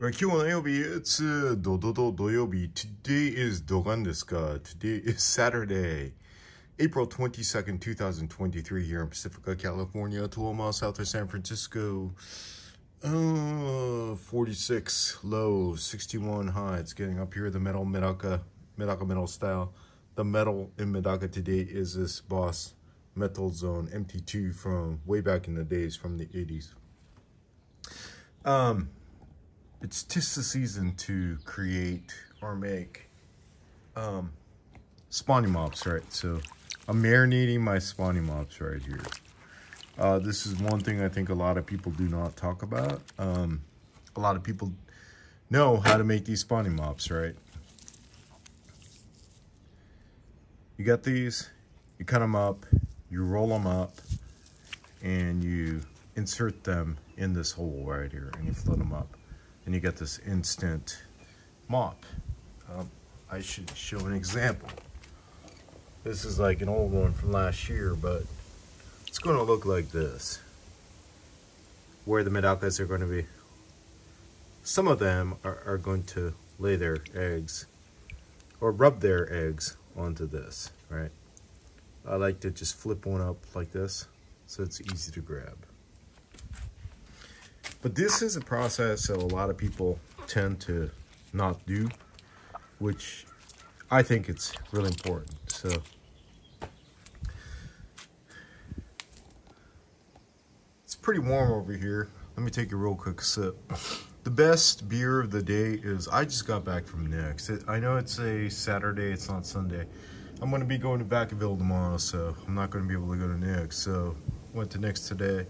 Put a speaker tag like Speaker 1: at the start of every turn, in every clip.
Speaker 1: Right, Q1AOB, it's uh, Dododo Doyobi. Today is Dogan desu Today is Saturday, April 22nd, 2023 here in Pacifica, California, 12 miles south of San Francisco. Uh, 46 low, 61 high. It's getting up here, the metal Medaka, Medaka metal style. The metal in Medaka today is this Boss Metal Zone MT2 from way back in the days from the 80s. Um, it's just the season to create or make um, spawning mops, right? So I'm marinating my spawning mops right here. Uh, this is one thing I think a lot of people do not talk about. Um, a lot of people know how to make these spawning mops, right? You got these, you cut them up, you roll them up, and you insert them in this hole right here, and you float them up and you get this instant mop. Um, I should show an example. This is like an old one from last year, but it's going to look like this. Where the medakas are going to be. Some of them are, are going to lay their eggs or rub their eggs onto this, right? I like to just flip one up like this so it's easy to grab. But this is a process that a lot of people tend to not do, which I think it's really important. So it's pretty warm over here. Let me take a real quick sip. The best beer of the day is, I just got back from Nick's. I know it's a Saturday, it's not Sunday. I'm going to be going to Vacaville tomorrow, so I'm not going to be able to go to Nick's. So went to Nick's today,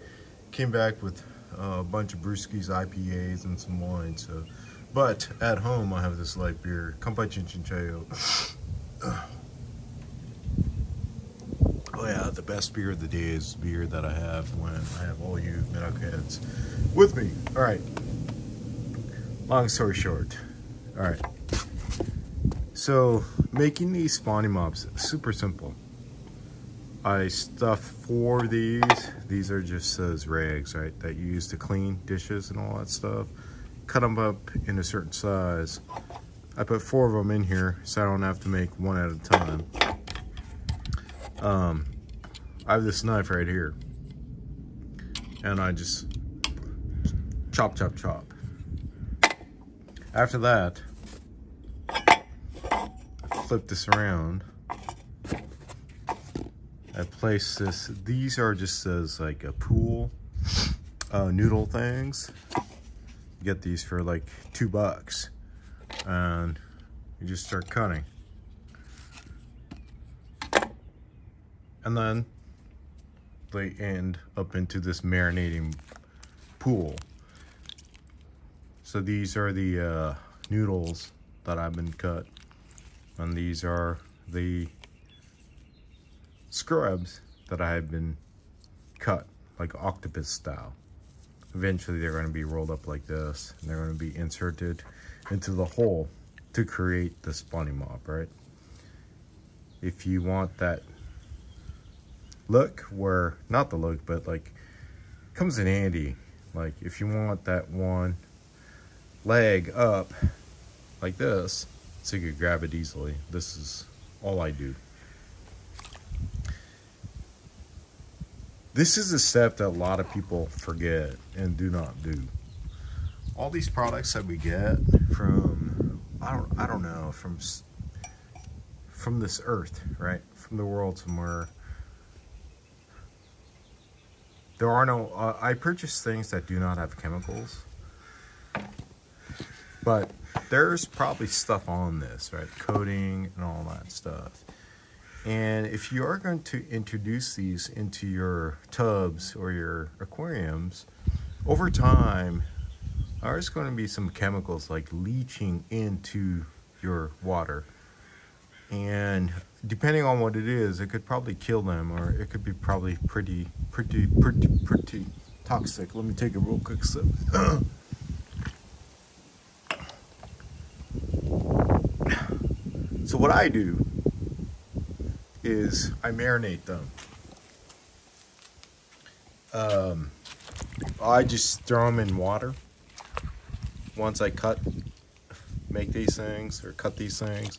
Speaker 1: came back with a bunch of brewskis, IPAs, and some wine. So, but at home I have this light beer, Kampai Chinchinchayo. oh yeah, the best beer of the day is beer that I have when I have all you metalheads with me. All right. Long story short. All right. So making these spawning mops super simple. I stuff four of these. These are just those rags, right, that you use to clean dishes and all that stuff. Cut them up in a certain size. I put four of them in here so I don't have to make one at a time. Um, I have this knife right here. And I just chop, chop, chop. After that, flip this around I placed this. These are just as like a pool uh, noodle things. You get these for like two bucks. And you just start cutting. And then they end up into this marinating pool. So these are the uh, noodles that I've been cut. And these are the scrubs that I had been cut like octopus style. Eventually they're going to be rolled up like this and they're going to be inserted into the hole to create the spawning mop, right? If you want that look where, not the look, but like comes in handy. Like if you want that one leg up like this, so you could grab it easily. This is all I do. This is a step that a lot of people forget and do not do. All these products that we get from, I don't, I don't know, from, from this earth, right? From the world somewhere. There are no, uh, I purchase things that do not have chemicals. But there's probably stuff on this, right? Coating and all that stuff. And if you are going to introduce these into your tubs or your aquariums, over time, there's going to be some chemicals like leaching into your water. And depending on what it is, it could probably kill them or it could be probably pretty, pretty, pretty, pretty toxic. Let me take a real quick sip. so what I do is I marinate them. Um, I just throw them in water once I cut, make these things or cut these things,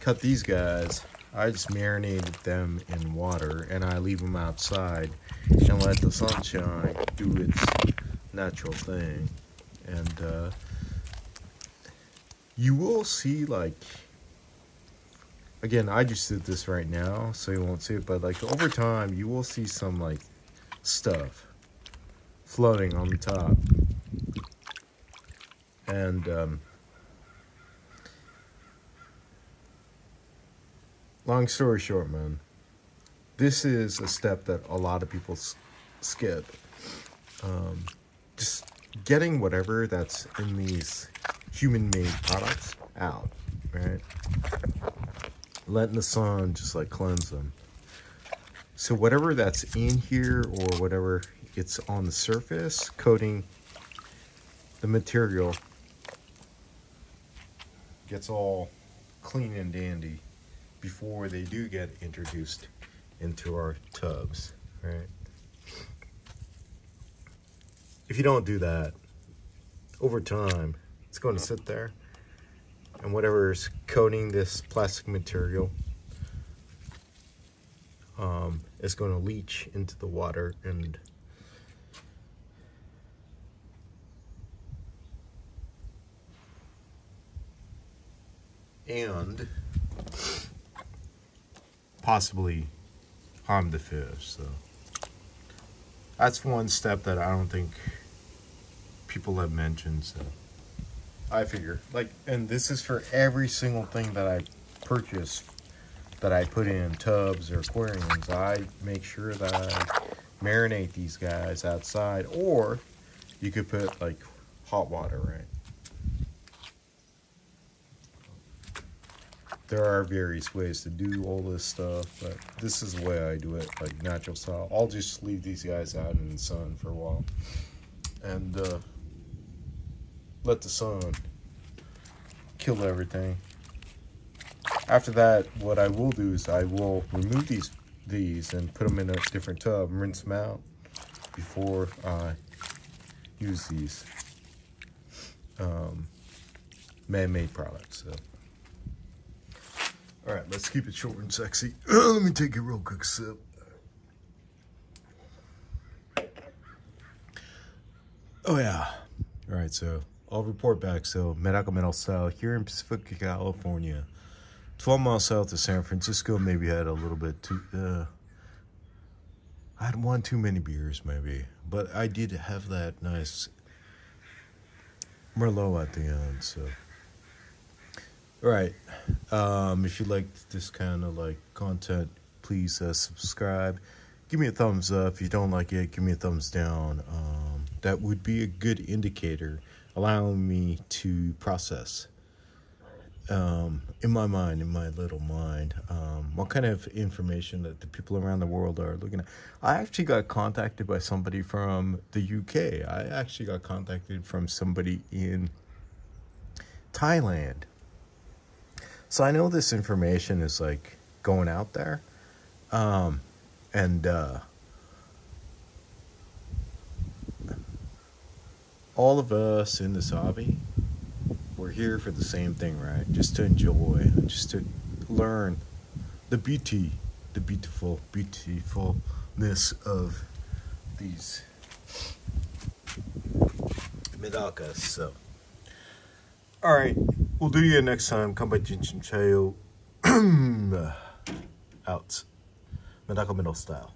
Speaker 1: cut these guys, I just marinated them in water and I leave them outside and let the sunshine do its natural thing. And uh, you will see like again i just did this right now so you won't see it but like over time you will see some like stuff floating on the top and um, long story short man this is a step that a lot of people skip um, just getting whatever that's in these human made products out, right? Letting the sun just like cleanse them. So whatever that's in here or whatever it's on the surface, coating the material gets all clean and dandy before they do get introduced into our tubs, right? If you don't do that, over time, it's going to sit there and whatever is coating this plastic material um, is going to leach into the water and and possibly harm the fish so. That's one step that I don't think people have mentioned so I figure. Like, and this is for every single thing that I purchase that I put in tubs or aquariums. I make sure that I marinate these guys outside, or you could put like hot water, right? There are various ways to do all this stuff, but this is the way I do it, like natural style. I'll just leave these guys out in the sun for a while. And, uh, let the sun kill everything. After that, what I will do is I will remove these these and put them in a different tub rinse them out before I use these um, man-made products. So. All right, let's keep it short and sexy. let me take a real quick sip. Oh yeah. All right, so I'll report back. So, Medical Style here in Pacifica, California, 12 miles south of San Francisco. Maybe had a little bit too. Uh, I had one too many beers, maybe, but I did have that nice Merlot at the end. So, all right. Um, if you like this kind of like content, please uh, subscribe. Give me a thumbs up. If you don't like it, give me a thumbs down. Um, that would be a good indicator allowing me to process um, in my mind, in my little mind, um, what kind of information that the people around the world are looking at. I actually got contacted by somebody from the UK. I actually got contacted from somebody in Thailand. So I know this information is like going out there. Um, and, uh, all of us in this hobby, we're here for the same thing, right? Just to enjoy, just to learn the beauty, the beautiful, beautifulness of these medakas. So, all right, we'll do you next time. Come by Jinshin Chayo. Out. Medaka Metal Style.